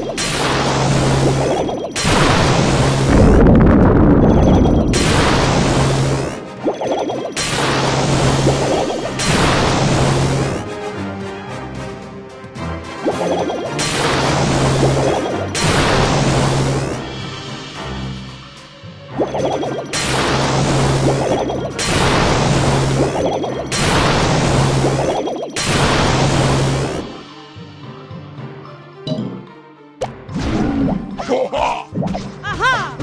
you. Aha!